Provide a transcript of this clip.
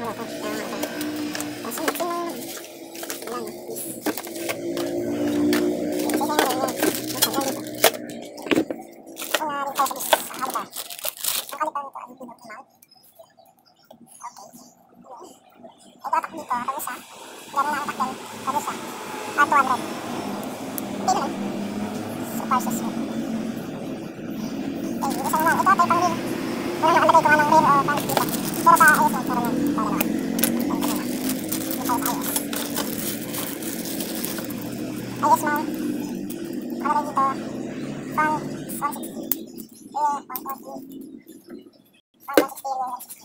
sila natin ang maxing. Oh, this. Pagbukas mo meron nito, dito dapat yung caliper. alias mau kalau gitu son son sixty yeah one forty son sixty